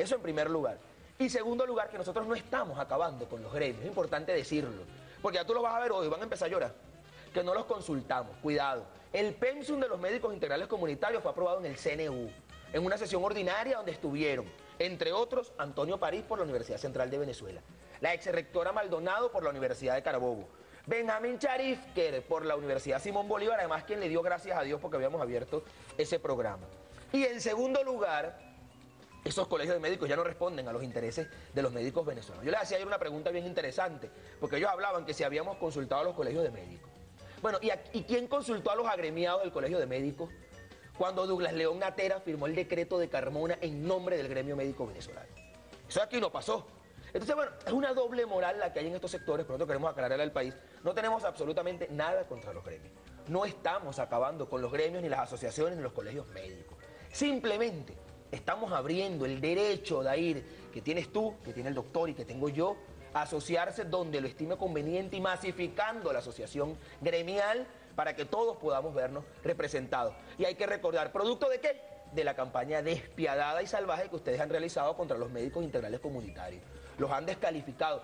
Eso en primer lugar. Y segundo lugar, que nosotros no estamos acabando con los gremios, es importante decirlo, porque ya tú lo vas a ver hoy, van a empezar a llorar, que no los consultamos, cuidado. El pensum de los médicos integrales comunitarios fue aprobado en el CNU, en una sesión ordinaria donde estuvieron, entre otros, Antonio París por la Universidad Central de Venezuela, la ex rectora Maldonado por la Universidad de Carabobo, Benjamín Charifker por la Universidad Simón Bolívar, además quien le dio gracias a Dios porque habíamos abierto ese programa. Y en segundo lugar, esos colegios de médicos ya no responden a los intereses de los médicos venezolanos. Yo les hacía ayer una pregunta bien interesante, porque ellos hablaban que si habíamos consultado a los colegios de médicos. Bueno, ¿y, ¿y quién consultó a los agremiados del colegio de médicos cuando Douglas León Natera firmó el decreto de Carmona en nombre del gremio médico venezolano? Eso aquí no pasó. Entonces, bueno, es una doble moral la que hay en estos sectores, por tanto queremos aclararle al país. No tenemos absolutamente nada contra los gremios. No estamos acabando con los gremios, ni las asociaciones, ni los colegios médicos. Simplemente estamos abriendo el derecho de ir que tienes tú, que tiene el doctor y que tengo yo, a asociarse donde lo estime conveniente y masificando la asociación gremial para que todos podamos vernos representados. Y hay que recordar, ¿producto de qué? De la campaña despiadada y salvaje que ustedes han realizado contra los médicos integrales comunitarios. Los han descalificado.